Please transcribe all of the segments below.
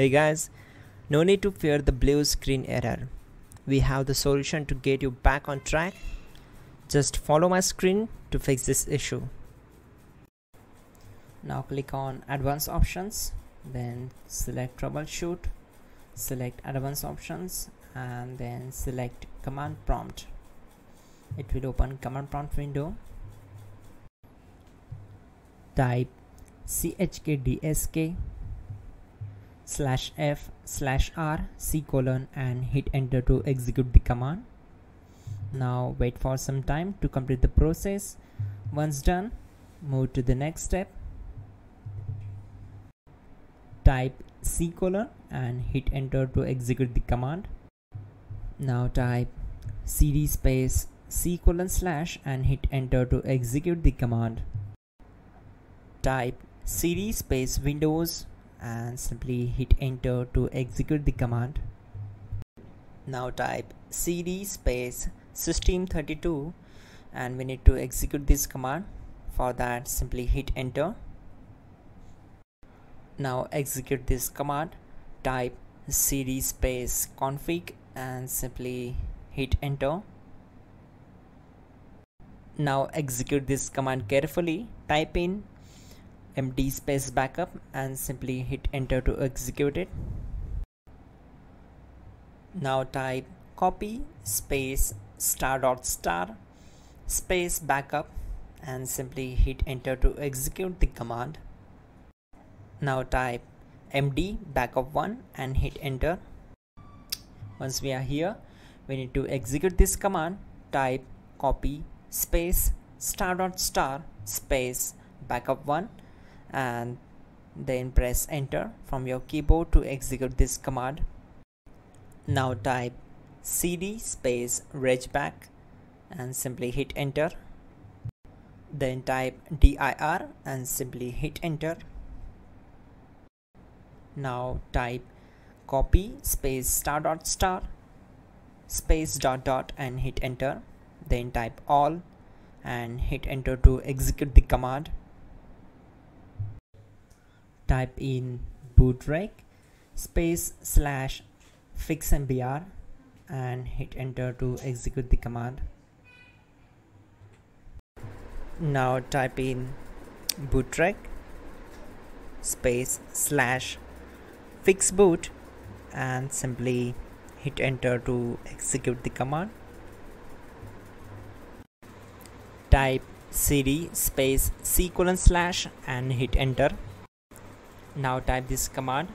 Hey guys, no need to fear the blue screen error. We have the solution to get you back on track. Just follow my screen to fix this issue. Now click on advanced options, then select troubleshoot, select advanced options and then select command prompt. It will open command prompt window. Type chkdsk slash f slash r c colon and hit enter to execute the command. Now wait for some time to complete the process. Once done move to the next step. Type c colon and hit enter to execute the command. Now type cd space c colon slash and hit enter to execute the command. Type cd space windows and simply hit enter to execute the command. Now type cd space system32 and we need to execute this command. For that simply hit enter. Now execute this command. Type cd space config and simply hit enter. Now execute this command carefully. Type in md space backup and simply hit enter to execute it. Now type copy space star dot star space backup and simply hit enter to execute the command. Now type md backup1 and hit enter. Once we are here we need to execute this command. Type copy space star dot star space backup1 and then press enter from your keyboard to execute this command. Now mm-hmm. type cd space regback and simply hit enter. Then type dir and simply hit enter. Now type copy space star dot star space dot dot and hit enter. Then type all and hit enter to execute the command type in bootrec space slash fixmbr and hit enter to execute the command. Now type in bootrec space slash fixboot and simply hit enter to execute the command. Type cd space c colon slash and hit enter now type this command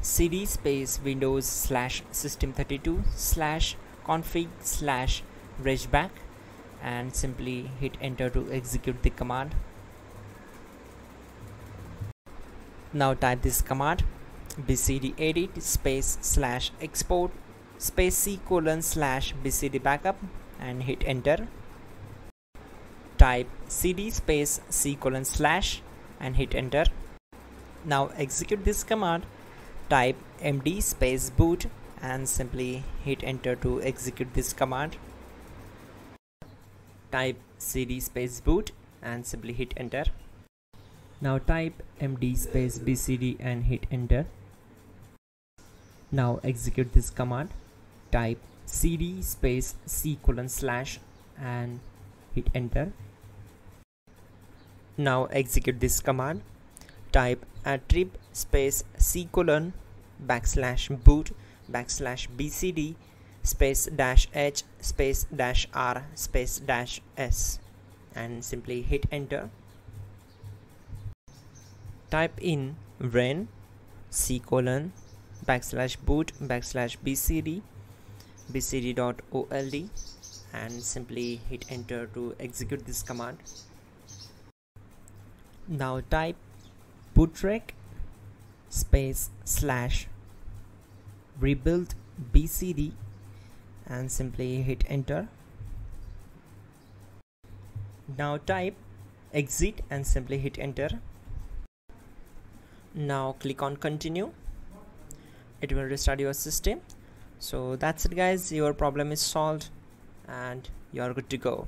cd space windows slash system32 slash config slash regback and simply hit enter to execute the command. Now type this command bcd edit space slash export space c colon slash bcd backup and hit enter. Type cd space c colon slash and hit enter now execute this command. Type md space boot and simply hit enter to execute this command. Type cd space boot and simply hit enter. Now type md space bcd and hit enter. Now execute this command. Type cd space c colon slash and hit enter. Now execute this command type attrib space c colon backslash boot backslash bcd space dash h space dash r space dash s. And simply hit enter. Type in ren c colon backslash boot backslash bcd bcd old and simply hit enter to execute this command. Now type bootrec space slash rebuild bcd and simply hit enter. Now type exit and simply hit enter. Now click on continue. It will restart your system. So that's it guys. Your problem is solved and you are good to go